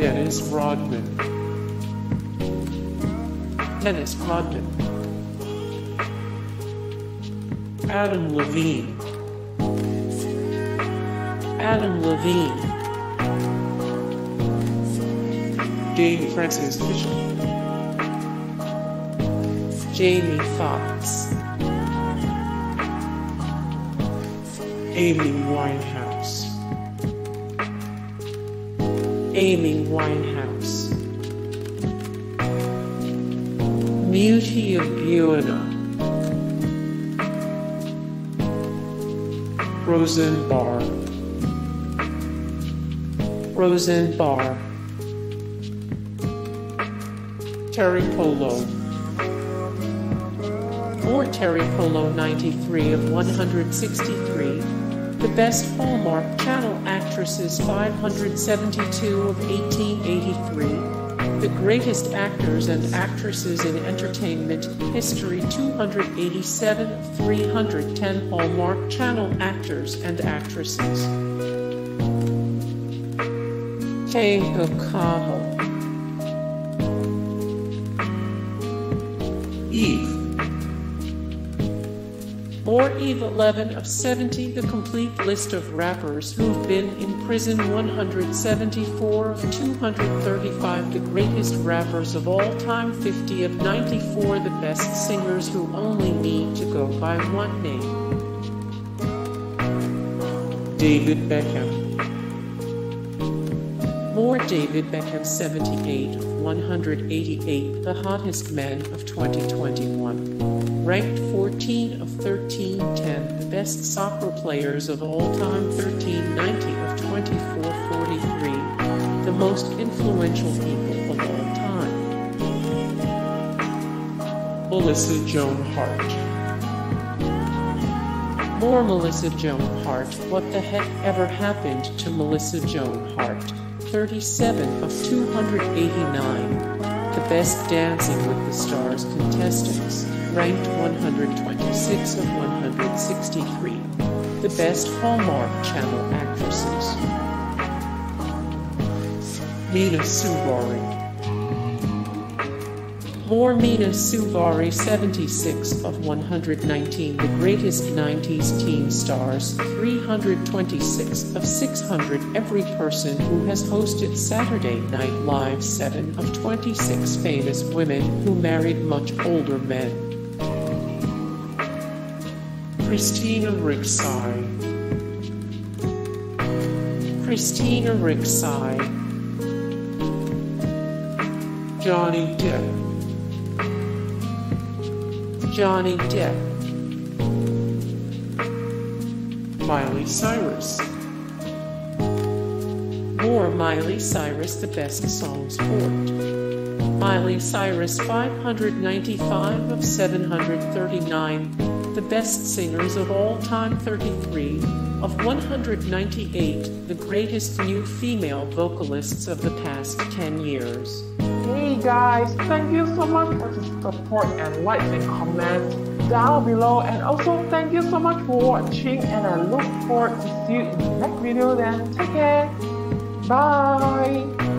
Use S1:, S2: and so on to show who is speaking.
S1: Dennis Rodman. Dennis Rodman. Adam Levine. Adam Levine. Dave Francis Fisher. Jamie Foxx. Amy Winehouse. Amy Winehouse. Mutya Buena. Roseanne Barr. Roseanne Barr. Teri Polo. Or Teri Polo 93 of 163. The best Hallmark Channel actresses 572 of 1883 the greatest actors and actresses in entertainment history 287 310 Hallmark Channel actors and actresses. Kay Hikaho. Eve. Or Eve 11 of 70, the complete list of rappers who've been in prison 174 of 235, the greatest rappers of all time 50 of 94, the best singers who only need to go by one name. David Beckham. More David Beckham 78 of 188, the hottest men of 2021. Ranked 14 of 13 10 the best soccer players of all time 13 90 of 24 43 the most influential people of all time. Melissa Joan Hart. More Melissa Joan Hart. What the heck ever happened to Melissa Joan Hart? 37 of 289. The best Dancing with the Stars contestants, ranked 126 of 163. The best Hallmark Channel actresses. Mena Suvari. More Mena Suvari 76 of 119 the greatest 90s teen stars 326 of 600 every person who has hosted Saturday Night Live 7 of 26 famous women who married much older men. Christina Ricci. Christina Ricci. Johnny Depp Johnny Depp, Miley Cyrus. More Miley Cyrus, the best song sport. Miley Cyrus, 595 of 739, the best singers of all time, 33 of 198, the greatest new female vocalists of the past 10 years.
S2: Hey guys, thank you so much for the support and likes and comments down below and also thank you so much for watching and I look forward to see you in the next video then. Take care. Bye.